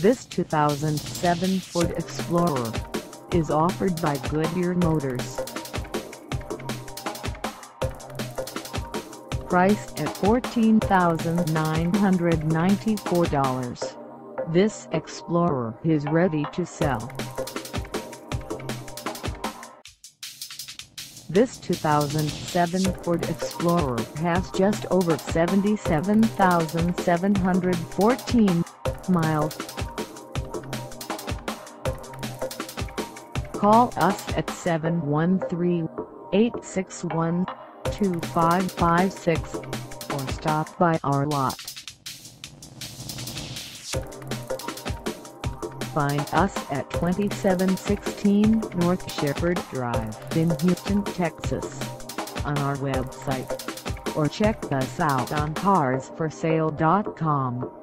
This 2007 Ford Explorer is offered by Goodyear Motors. Priced at $14,994. This Explorer is ready to sell. This 2007 Ford Explorer has just over 77,714 miles. Call us at 713-861-2556 or stop by our lot. Find us at 2716 North Shepherd Drive in Houston, Texas on our website or check us out on carsforsale.com.